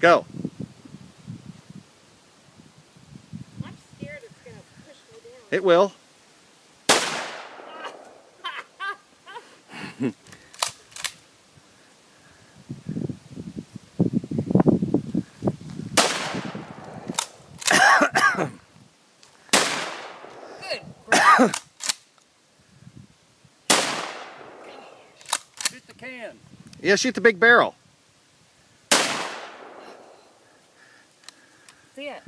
Go. I'm scared it's going to push me down. It will. Good. grief. Shoot the can. Yeah, shoot the big barrel. See it.